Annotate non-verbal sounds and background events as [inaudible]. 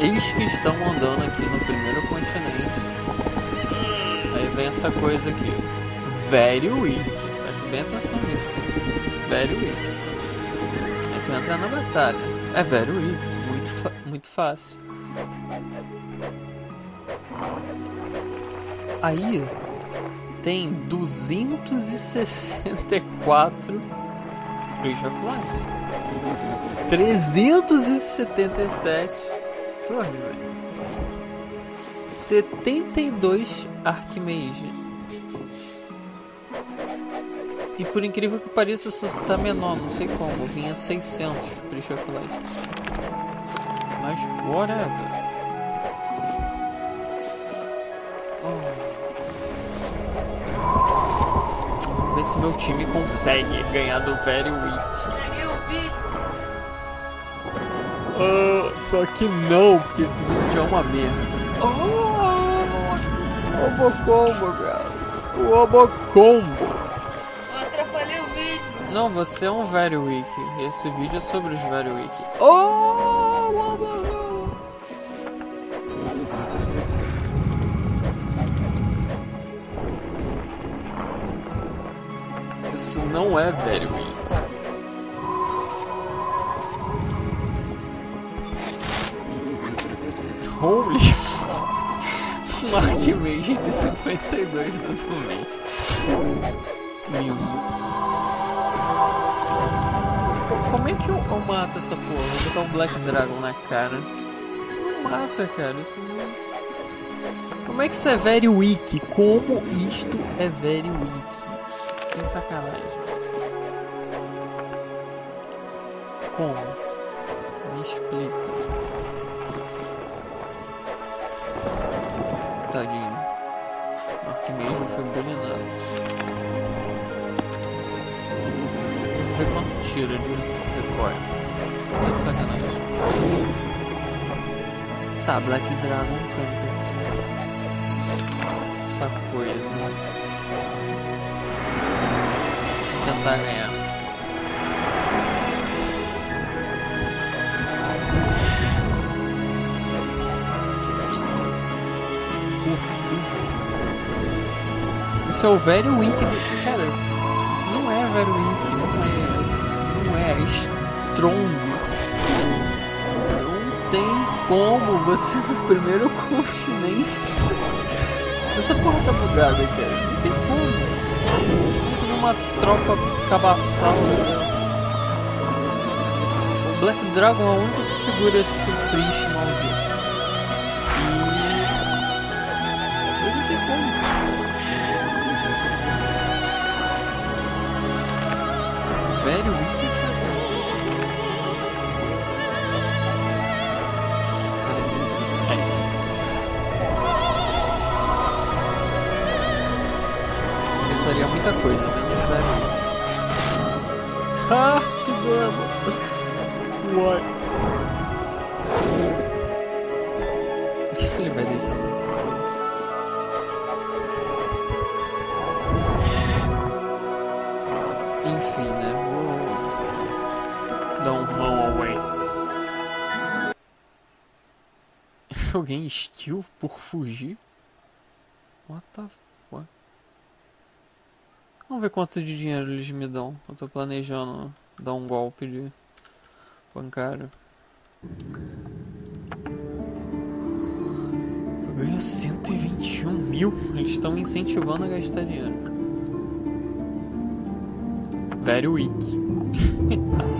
Eis que estão andando aqui no primeiro continente. Aí vem essa coisa aqui. Very weak. Preste bem atenção nisso. Very weak. Aí tu entra na batalha. É very weak. Muito, muito fácil. Aí tem 264 Breach of Light. 377 Jorge, velho. 72 Archmage. E por incrível que pareça, isso tá menor, não sei como. Vinha 600 Breach of Light. Mas, whatever. Vamos ver se meu time consegue ganhar do Very o vídeo. Só que não, porque esse vídeo já é uma merda. Oh, Obocombo, guys. O. Eu atrapalhei o vídeo. Não, você é um Very Weak. Esse vídeo é sobre os Very Weak. Oh, Obocombo. Isso não é Very Weak. Holy Um Archmage de 52 novamente. Lindo. Como é que eu, eu mato essa porra? Vou botar um Black Dragon na cara. Não mata, cara. Isso não. Como é que isso é very weak? Como isto é very weak? Sem sacanagem. Como? Me explica. O Arquimejo foi bulinado. Vamos ver quanto tira de record. Tá de sacanagem. Tá, Black Dragon tanca esse- essa coisa. Vou tentar ganhar. Impossível. Isso é o velho do- Cara, não é velho Wiki, não é. Não é, é estrondo. Não tem como você no primeiro [laughs] continente. Essa porra tá bugada, cara. Não tem como. Uma tropa cabaçal dessa. O Black Dragon é o único que segura esse Priest maldito. Velho Wiki, sabe? É. Muita coisa, menos velho Wiki. Ah, que demo! Uai. Alguém skill por fugir? What the fuck? Vamos ver quanto de dinheiro eles me dão. Eu tô planejando dar um golpe de bancário. Eu ganho 121 mil. Eles estão me incentivando a gastar dinheiro. Very weak. [laughs]